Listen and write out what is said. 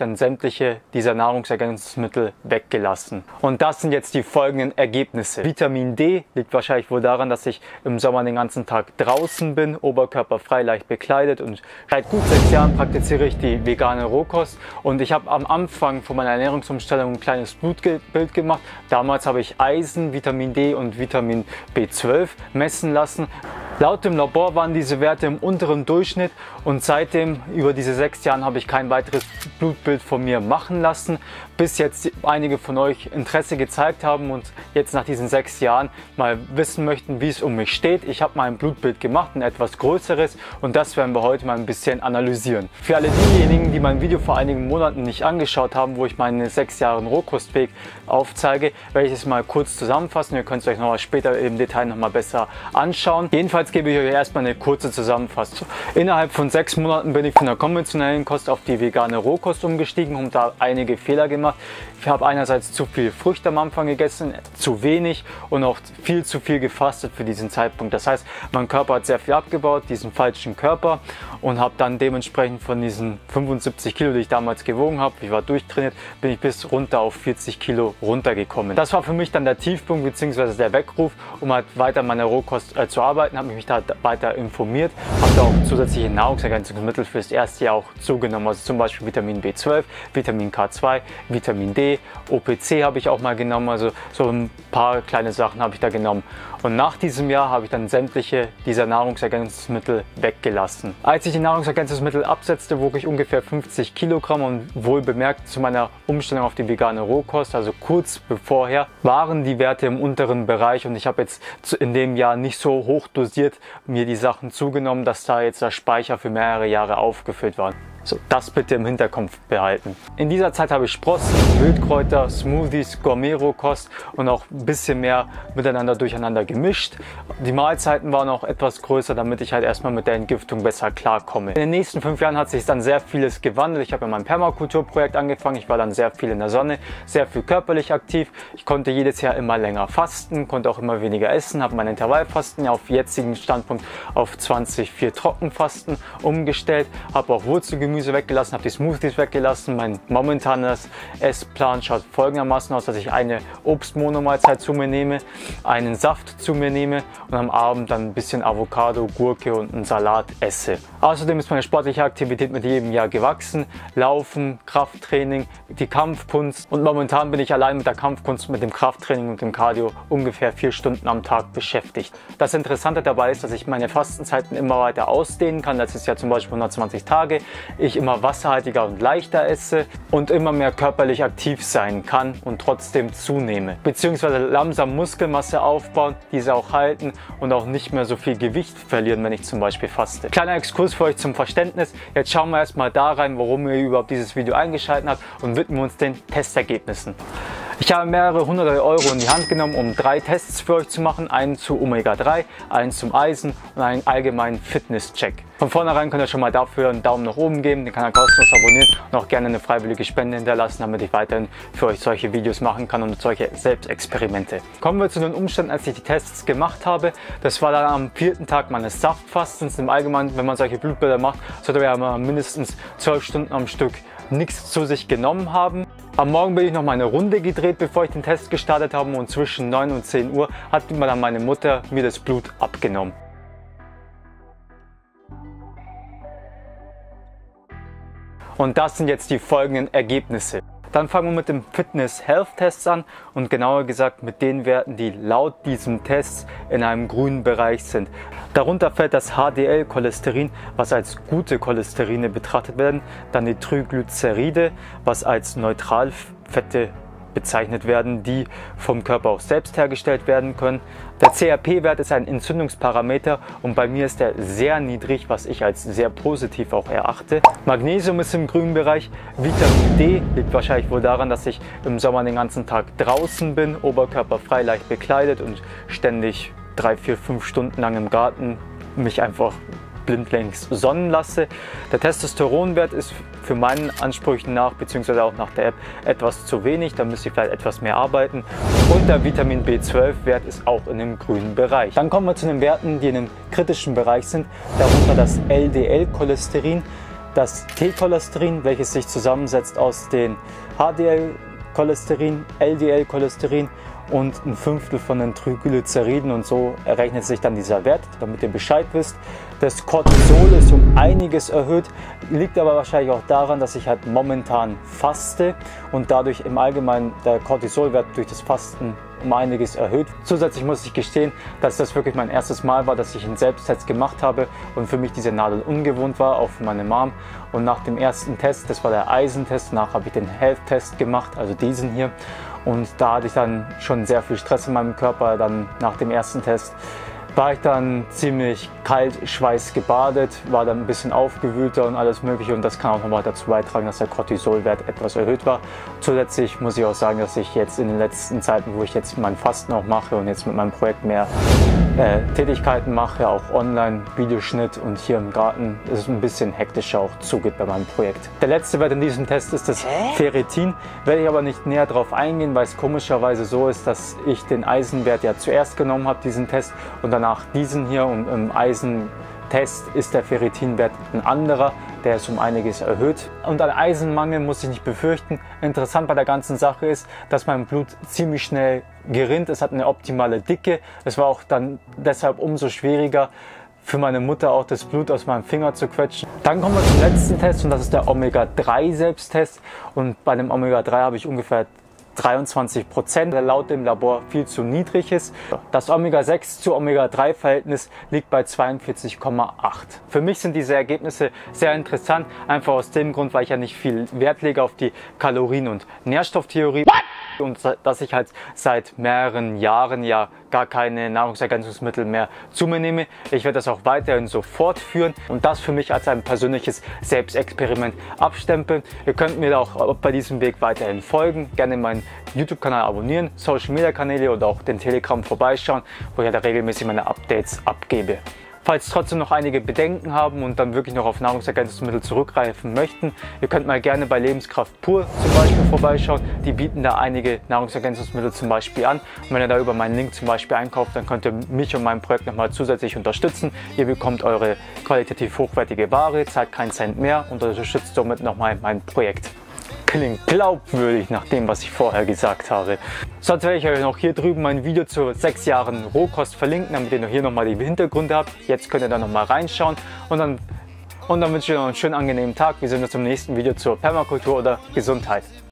dann sämtliche dieser Nahrungsergänzungsmittel weggelassen. Und das sind jetzt die folgenden Ergebnisse. Vitamin D liegt wahrscheinlich wohl daran, dass ich im Sommer den ganzen Tag draußen bin, oberkörperfrei leicht bekleidet und seit gut sechs Jahren praktiziere ich die vegane Rohkost und ich habe am Anfang von meiner Ernährungsumstellung ein kleines Blutbild gemacht. Damals habe ich Eisen, Vitamin D und Vitamin B12 messen lassen. Laut dem Labor waren diese Werte im unteren Durchschnitt und seitdem über diese sechs Jahren habe ich kein weiteres Blutbild von mir machen lassen, bis jetzt einige von euch Interesse gezeigt haben und jetzt nach diesen sechs Jahren mal wissen möchten, wie es um mich steht. Ich habe mal ein Blutbild gemacht, ein etwas größeres und das werden wir heute mal ein bisschen analysieren. Für alle diejenigen, die mein Video vor einigen Monaten nicht angeschaut haben, wo ich meine sechs Jahre Rohkostweg aufzeige, werde ich es mal kurz zusammenfassen. Ihr könnt es euch noch mal später im Detail noch mal besser anschauen. Jedenfalls gebe ich euch erstmal eine kurze Zusammenfassung. Innerhalb von sechs Monaten bin ich von der konventionellen Kost auf die vegane Rohkost umgestiegen und da einige Fehler gemacht. Ich habe einerseits zu viel Früchte am Anfang gegessen, zu wenig und auch viel zu viel gefastet für diesen Zeitpunkt. Das heißt, mein Körper hat sehr viel abgebaut, diesen falschen Körper und habe dann dementsprechend von diesen 75 Kilo, die ich damals gewogen habe, ich war durchtrainiert, bin ich bis runter auf 40 Kilo runtergekommen. Das war für mich dann der Tiefpunkt bzw. der Weckruf, um halt weiter meine Rohkost äh, zu arbeiten, habe mich da weiter informiert, habe da auch zusätzliche Nahrungsergänzungsmittel fürs erste Jahr auch zugenommen, also zum Beispiel Vitamin B12, Vitamin K2, Vitamin D, OPC habe ich auch mal genommen, also so ein paar kleine Sachen habe ich da genommen. Und nach diesem Jahr habe ich dann sämtliche dieser Nahrungsergänzungsmittel weggelassen. Als ich die Nahrungsergänzungsmittel absetzte, wog ich ungefähr 50 Kilogramm und wohl bemerkt zu meiner Umstellung auf die vegane Rohkost, also kurz bevorher, waren die Werte im unteren Bereich und ich habe jetzt in dem Jahr nicht so hoch dosiert mir die Sachen zugenommen, dass da jetzt der Speicher für mehrere Jahre aufgefüllt war. So, das bitte im Hinterkopf behalten. In dieser Zeit habe ich Sprossen, Wildkräuter, Smoothies, Gourmet-Rohkost und auch ein bisschen mehr miteinander durcheinander gemischt. Die Mahlzeiten waren auch etwas größer, damit ich halt erstmal mit der Entgiftung besser klarkomme. In den nächsten fünf Jahren hat sich dann sehr vieles gewandelt. Ich habe ja mein Permakulturprojekt angefangen. Ich war dann sehr viel in der Sonne, sehr viel körperlich aktiv. Ich konnte jedes Jahr immer länger fasten, konnte auch immer weniger essen, habe mein Intervallfasten auf jetzigen Standpunkt auf 20 4 Trockenfasten umgestellt, habe auch Wurzelgemüse Gemüse weggelassen, habe die Smoothies weggelassen. Mein momentanes Essplan schaut folgendermaßen aus, dass ich eine Obstmonomahlzeit zu mir nehme, einen Saft zu mir nehme und am Abend dann ein bisschen Avocado, Gurke und einen Salat esse. Außerdem ist meine sportliche Aktivität mit jedem Jahr gewachsen. Laufen, Krafttraining, die Kampfkunst und momentan bin ich allein mit der Kampfkunst, mit dem Krafttraining und dem Cardio ungefähr vier Stunden am Tag beschäftigt. Das Interessante dabei ist, dass ich meine Fastenzeiten immer weiter ausdehnen kann. Das ist ja zum Beispiel 120 Tage ich immer wasserhaltiger und leichter esse und immer mehr körperlich aktiv sein kann und trotzdem zunehme. Beziehungsweise langsam Muskelmasse aufbauen, diese auch halten und auch nicht mehr so viel Gewicht verlieren, wenn ich zum Beispiel faste. Kleiner Exkurs für euch zum Verständnis. Jetzt schauen wir erstmal da rein, warum ihr überhaupt dieses Video eingeschaltet habt und widmen uns den Testergebnissen. Ich habe mehrere hunderte Euro in die Hand genommen, um drei Tests für euch zu machen. Einen zu Omega-3, einen zum Eisen und einen allgemeinen Fitness-Check. Von vornherein könnt ihr schon mal dafür einen Daumen nach oben geben, den Kanal kostenlos abonnieren und auch gerne eine freiwillige Spende hinterlassen, damit ich weiterhin für euch solche Videos machen kann und solche Selbstexperimente. Kommen wir zu den Umständen, als ich die Tests gemacht habe. Das war dann am vierten Tag meines Saftfastens. Im Allgemeinen, wenn man solche Blutbilder macht, sollte man ja mindestens zwölf Stunden am Stück nichts zu sich genommen haben. Am Morgen bin ich noch mal eine Runde gedreht, bevor ich den Test gestartet habe und zwischen 9 und 10 Uhr hat dann meine Mutter mir das Blut abgenommen. Und das sind jetzt die folgenden Ergebnisse. Dann fangen wir mit dem Fitness Health Test an und genauer gesagt mit den Werten, die laut diesem Test in einem grünen Bereich sind. Darunter fällt das HDL-Cholesterin, was als gute Cholesterine betrachtet werden, dann die Triglyceride, was als Neutralfette bezeichnet werden, die vom Körper auch selbst hergestellt werden können. Der CRP-Wert ist ein Entzündungsparameter und bei mir ist er sehr niedrig, was ich als sehr positiv auch erachte. Magnesium ist im grünen Bereich. Vitamin D liegt wahrscheinlich wohl daran, dass ich im Sommer den ganzen Tag draußen bin, oberkörperfrei leicht bekleidet und ständig drei, vier, fünf Stunden lang im Garten mich einfach blindlings sonnen lasse. Der Testosteronwert ist für meinen Ansprüchen nach, beziehungsweise auch nach der App, etwas zu wenig. Da müsste ich vielleicht etwas mehr arbeiten. Und der Vitamin B12-Wert ist auch in dem grünen Bereich. Dann kommen wir zu den Werten, die in dem kritischen Bereich sind. Darunter das LDL-Cholesterin das T-Cholesterin, welches sich zusammensetzt aus den HDL-Cholesterin, LDL-Cholesterin und ein Fünftel von den Triglyceriden und so errechnet sich dann dieser Wert, damit ihr Bescheid wisst. Das Cortisol ist um einiges erhöht, liegt aber wahrscheinlich auch daran, dass ich halt momentan faste und dadurch im Allgemeinen der Cortisolwert durch das Fasten um einiges erhöht. Zusätzlich muss ich gestehen, dass das wirklich mein erstes Mal war, dass ich einen Selbsttest gemacht habe und für mich diese Nadel ungewohnt war, auch für meine Mom. Und nach dem ersten Test, das war der Eisentest, danach habe ich den Health-Test gemacht, also diesen hier. Und da hatte ich dann schon sehr viel Stress in meinem Körper, dann nach dem ersten Test war ich dann ziemlich kalt, Schweiß gebadet, war dann ein bisschen aufgewühlter und alles mögliche und das kann auch nochmal dazu beitragen, dass der Cortisolwert etwas erhöht war. Zusätzlich muss ich auch sagen, dass ich jetzt in den letzten Zeiten, wo ich jetzt mein Fasten auch mache und jetzt mit meinem Projekt mehr äh, Tätigkeiten mache, auch online, Videoschnitt und hier im Garten, ist es ein bisschen hektischer auch zugeht bei meinem Projekt. Der letzte Wert in diesem Test ist das Ferritin, werde ich aber nicht näher darauf eingehen, weil es komischerweise so ist, dass ich den Eisenwert ja zuerst genommen habe, diesen Test, und danach diesen hier und im Eisentest ist der Ferritinwert ein anderer, der ist um einiges erhöht. Und ein Eisenmangel muss ich nicht befürchten. Interessant bei der ganzen Sache ist, dass mein Blut ziemlich schnell gerinnt. Es hat eine optimale Dicke. Es war auch dann deshalb umso schwieriger, für meine Mutter auch das Blut aus meinem Finger zu quetschen. Dann kommen wir zum letzten Test und das ist der Omega-3 Selbsttest. Und bei dem Omega-3 habe ich ungefähr 23 Prozent, laut dem Labor viel zu niedrig ist. Das Omega-6 zu Omega-3-Verhältnis liegt bei 42,8. Für mich sind diese Ergebnisse sehr interessant, einfach aus dem Grund, weil ich ja nicht viel Wert lege auf die Kalorien- und Nährstofftheorie. What? Und dass ich halt seit mehreren Jahren ja gar keine Nahrungsergänzungsmittel mehr zu mir nehme. Ich werde das auch weiterhin so fortführen und das für mich als ein persönliches Selbstexperiment abstempeln. Ihr könnt mir auch bei diesem Weg weiterhin folgen, gerne meinen YouTube-Kanal abonnieren, Social Media Kanäle oder auch den Telegram vorbeischauen, wo ich da regelmäßig meine Updates abgebe. Falls trotzdem noch einige Bedenken haben und dann wirklich noch auf Nahrungsergänzungsmittel zurückgreifen möchten, ihr könnt mal gerne bei Lebenskraft pur zum Beispiel vorbeischauen. Die bieten da einige Nahrungsergänzungsmittel zum Beispiel an. Und wenn ihr da über meinen Link zum Beispiel einkauft, dann könnt ihr mich und mein Projekt nochmal zusätzlich unterstützen. Ihr bekommt eure qualitativ hochwertige Ware, zahlt keinen Cent mehr und unterstützt somit nochmal mein Projekt klingt glaubwürdig nach dem, was ich vorher gesagt habe. Sonst werde ich euch noch hier drüben mein Video zu sechs Jahren Rohkost verlinken, damit ihr noch hier nochmal die Hintergründe habt. Jetzt könnt ihr da nochmal reinschauen und dann, und dann wünsche ich euch noch einen schönen angenehmen Tag. Wir sehen uns im nächsten Video zur Permakultur oder Gesundheit.